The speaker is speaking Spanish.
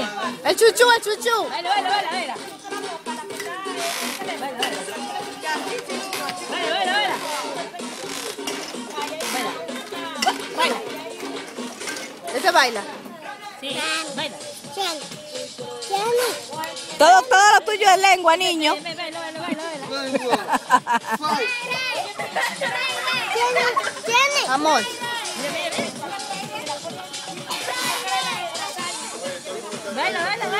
dale. El chuchu, el chuchu. Baila, baila, baila, baila. Baila, baila. Baila, baila, baila. Baila. Baila. Este baila. Sí, baila. Todo, todo lo tuyo es lengua, niño. Baila, baila, baila, baila. Amor. 来了来了